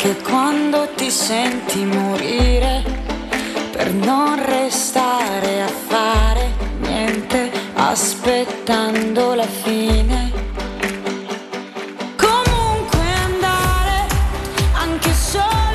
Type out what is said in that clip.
Anche quando ti senti morire, per non restare a fare niente, aspettando la fine. Comunque andare, anche solo.